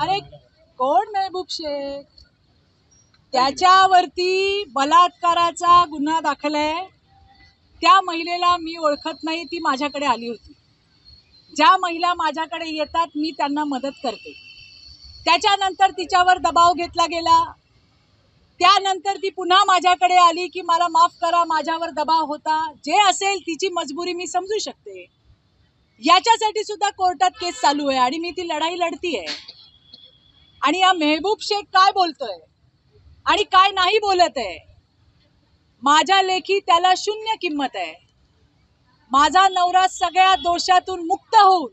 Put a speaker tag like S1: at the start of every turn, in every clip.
S1: अरे कोण मेहबूब शेख त्याच्यावरती बलात्काराचा गुन्हा दाखल आहे. त्या महिलेला मी ओळखत नाही ती माझ्याकडे आली होती. ज्या महिला माझ्याकडे येतात मी त्यांना मदत करते. त्याच्यानंतर तिच्यावर दबाव घेतला गेला. त्यानंतर ती पुन्हा माझ्याकडे आली की मला माफ करा माझ्यावर दबाव होता. जे असेल तिची मजबुरी मी समजू शकते. याच्यासाठी सुद्धा कोर्टात केस चालू आहे आणि मी ती लढाई लढतीये. आणि या मेहबूब शेख काय बोलतोय? आणि काय नाही बोलत आहे? माझ्या लेखी त्याला शून्य किंमत आहे. माझा नवरा सगळ्या दोषातून मुक्त होऊन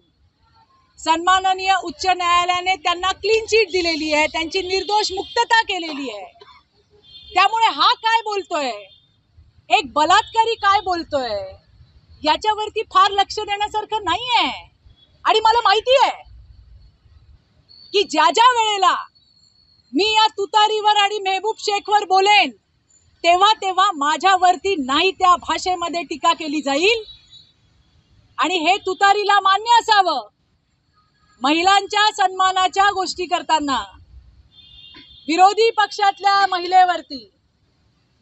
S1: सन्माननीय उच्च न्यायालयाने त्यांना क्लीन चिट दिलेली आहे त्यांची निर्दोष मुक्तता केलेली आहे. त्यामुळे हा काय बोलतोय? एक बलात्कारी काय बोलतोय? याच्यावरती फार लक्ष देण्यासारखं नाही आहे आणि मला माहिती आहे की ज्या ज्या वेळेला मी या तुतारीवर आणि मेहबूब शेखवर बोलेन तेव्हा तेव्हा माझ्यावरती नाही त्या भाषेमध्ये टीका केली जाईल. आणि हे तुतारीला मान्य असावं महिलांच्या सन्मानाच्या गोष्टी करताना. विरोधी पक्षातल्या महिलेवरती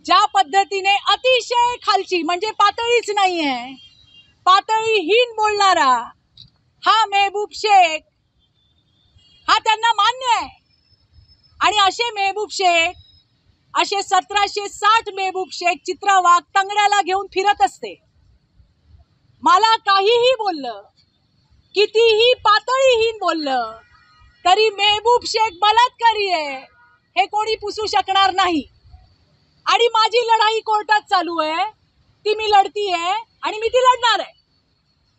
S1: ज्या पद्धतीने अतिशय खालची म्हणजे पातळीच नाही आहे पातळीहीन बोलणारा हा मेहबूब शेख हा त्यांना मान्य आहे. आणि असे मेहबूब शेख असे सतराशे साठ मेहबूब शेख चित्रा वाघ तंगड्याला घेऊन फिरत असते. मला काहीही बोललं कितीही पातळीहीन बोललं तरी मेहबूब शेख बलात्कारी आहे हे कोणी पुसू शकणार नाही. आणि माझी लढाई कोर्टात चालू आहे ती मी लढतीये आणि मी ती लढणार आहे.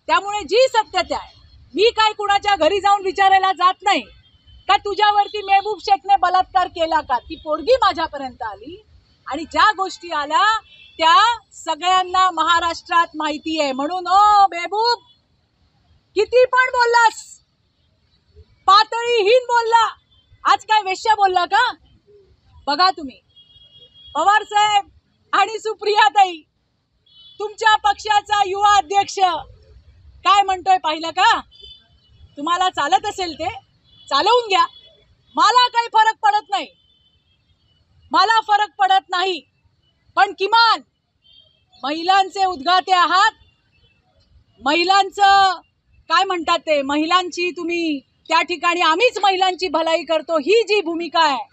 S1: त्यामुळे जी सत्यता आहे मी काय कुणाच्या घरी जाऊन विचारायला जात नाही. का तुझ्यावरती मेहबूब शेखने बलात्कार केला का? ती पोरगी माझ्यापर्यंत आली आणि ज्या गोष्टी आल्या त्या सगळ्यांना महाराष्ट्रात माहिती आहे. म्हणून ओ मेहबूब किती पण बोललास पातळीहीन बोलला. आज काय वेश्या बोलला का? बघा तुम्ही. पवार साहेब आणि सुप्रियाताई तुमच्या पक्षाचा युवा अध्यक्ष काय म्हणतोय पाहिलं का? तुम्हाला चालत असेल ते? चालवून घ्या. मला काही फरक पडत नाही. मला फरक पडत नाही. पण किमान महिलांचे उद्गाते आहात. महिलांचं काय म्हणतात ते महिलांची तुम्ही त्या ठिकाणी आम्हीच महिलांची भलाई करतो ही जी भूमिका आहे.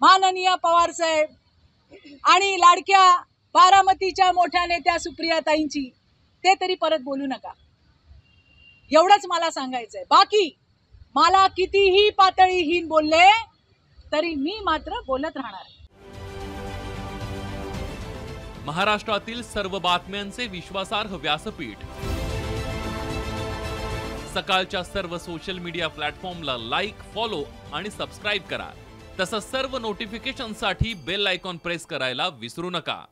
S1: माननीय पवार साहेब आणि लाडक्या बारामतीच्या मोठ्या नेत्या सुप्रियाताईंची ते तरी परत बोलू नका. एवढंच मला सांगायचंय. बाकी मला कितीही पातळीहीन बोलले तरी मी मात्र बोलत राहणार
S2: महाराष्ट्रातील सर्व बातम्यांचे विश्वासार्ह व्यासपीठ. सकाळच्या सर्व सोशल मीडिया प्लॅटफॉर्मला लाईक फॉलो आणि सबस्क्राईब करा. तसंच सर्व नोटिफिकेशनसाठी बेल आयकॉन प्रेस करायला विसरू नका.